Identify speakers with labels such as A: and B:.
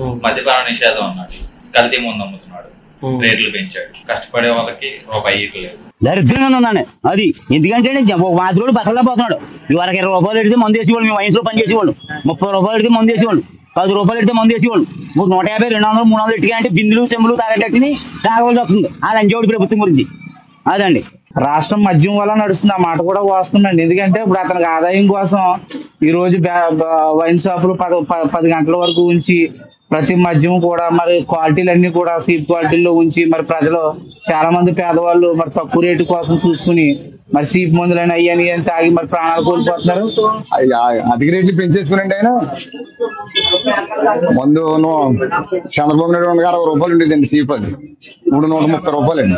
A: మద్యపాన నిషేధం అన్నాడు. కల్తీ ముందు అమ్ముతున్నాడు. రేట్లు పెంచాడు. కష్టపడే వాళ్ళకి రూపాయి
B: దరిద్రంగా ఉన్నాను. అది ఎందుకంటే ఒక మాదిరోడు బట్టలతో పోతున్నాడు. ఇవరకు ఇరవై రూపాయలు ఎడితే మందు వేసేవాళ్ళు మేము వయసులో పని చేసేవాళ్ళు. ముప్పై రూపాయలు ఎడితే మందు వేసేవాళ్ళు. పది రూపాయలు ఎడితే మందు వేసేవాళ్ళు. ఇప్పుడు నూట యాభై రెండు వందలు మూడు వందలు ఎట్టుగా అంటే బిందులు సెమ్ములు తాగేటట్టుని తాగవలసి వస్తుంది. ఆ లంచోడి ప్రభుత్వం గురించి అదండి.
C: రాష్ట్రం మద్యం వల్ల నడుస్తుంది. ఆ మాట కూడా వస్తుందండి ఎందుకంటే ఇప్పుడు అతనికి ఆదాయం కోసం ఈ రోజు వైన్ షాపులు పద ప- పది గంటల వరకు ఉంచి ప్రతి మద్యం కూడా మరి క్వాలిటీలన్నీ కూడా సీప్ క్వాలిటీల్లో ఉంచి మరి ప్రజలు చాలా మంది పేదవాళ్ళు మరి తక్కువ రేటు కోసం చూసుకుని మరి సీప్ మందులని అయ్యని అని తాగి మరి ప్రాణాలు కోల్పోతున్నారు.
D: అధిక రేట్లు పెంచేసుకునండి ఆయన. ముందు చంద్రబాబు నాయుడు గారు రూపాయలు ఉండేదండి సీప్ అది. ఇప్పుడు నూట ముప్పై రూపాయలండి.